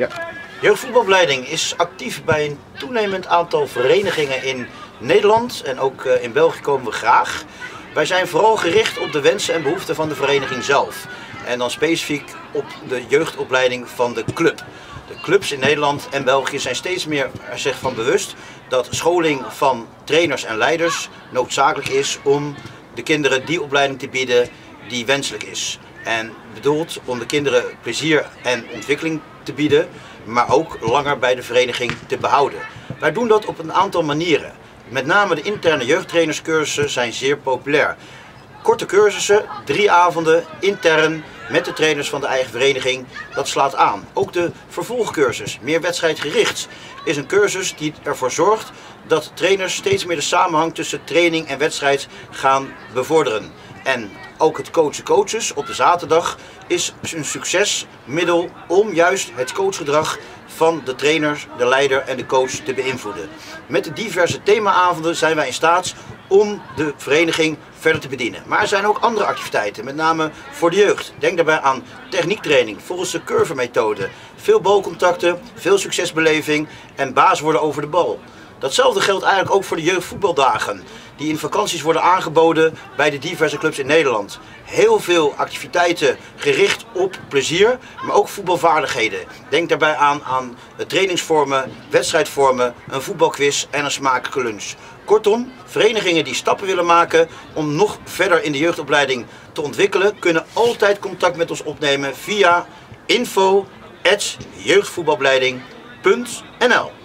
Ja. Jeugdvoetbalbeleiding is actief bij een toenemend aantal verenigingen in Nederland en ook eh, in België komen we graag. Wij zijn vooral gericht op de wensen en behoeften van de vereniging zelf. En dan specifiek op de jeugdopleiding van de club. De clubs in Nederland en België zijn steeds meer er zich van bewust dat scholing van trainers en leiders noodzakelijk is om de kinderen die opleiding te bieden die wenselijk is. En bedoeld om de kinderen plezier en ontwikkeling te bieden, maar ook langer bij de vereniging te behouden. Wij doen dat op een aantal manieren. Met name de interne jeugdtrainerscursussen zijn zeer populair. Korte cursussen, drie avonden, intern, met de trainers van de eigen vereniging, dat slaat aan. Ook de vervolgcursus, meer wedstrijdgericht, is een cursus die ervoor zorgt dat trainers steeds meer de samenhang tussen training en wedstrijd gaan bevorderen. En ook het coachen coaches op de zaterdag is een succesmiddel om juist het coachgedrag van de trainer, de leider en de coach te beïnvloeden. Met de diverse themaavonden zijn wij in staat om de vereniging verder te bedienen. Maar er zijn ook andere activiteiten, met name voor de jeugd. Denk daarbij aan techniektraining volgens de curve methode. Veel balcontacten, veel succesbeleving en baas worden over de bal. Datzelfde geldt eigenlijk ook voor de jeugdvoetbaldagen, die in vakanties worden aangeboden bij de diverse clubs in Nederland. Heel veel activiteiten gericht op plezier, maar ook voetbalvaardigheden. Denk daarbij aan, aan trainingsvormen, wedstrijdvormen, een voetbalquiz en een smakelijke lunch. Kortom, verenigingen die stappen willen maken om nog verder in de jeugdopleiding te ontwikkelen, kunnen altijd contact met ons opnemen via info.jeugdvoetbalopleiding.nl